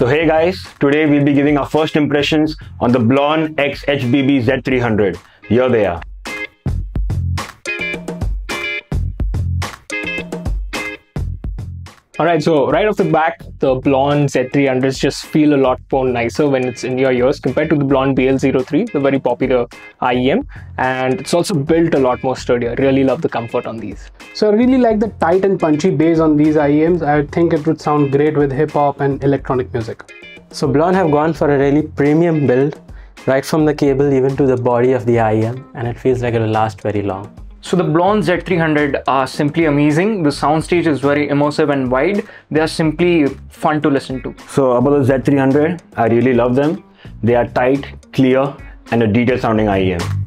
So hey guys, today we'll be giving our first impressions on the Blon X HBB Z300. Here they are. Alright, so right off the back, the Blon Z300s just feel a lot more nicer when it's in your ears compared to the Blon BL03, the very popular IEM. And it's also built a lot more sturdier. Really love the comfort on these. So I really like the tight and punchy bass on these IEMs. I think it would sound great with hip hop and electronic music. So Blon have gone for a really premium build, right from the cable even to the body of the IEM, and it feels like it'll last very long. So the Blon Z300 are simply amazing. The soundstage is very immersive and wide. They are simply fun to listen to. So about the Z300, I really love them. They are tight, clear and a detailed sounding IEM.